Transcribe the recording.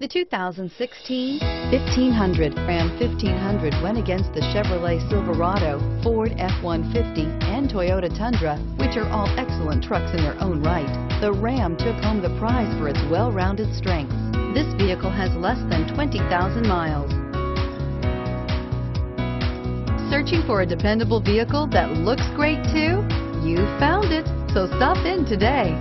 The 2016 1500 Ram 1500 went against the Chevrolet Silverado, Ford F-150, and Toyota Tundra, which are all excellent trucks in their own right. The Ram took home the prize for its well-rounded strengths. This vehicle has less than 20,000 miles. Searching for a dependable vehicle that looks great too? You found it, so stop in today.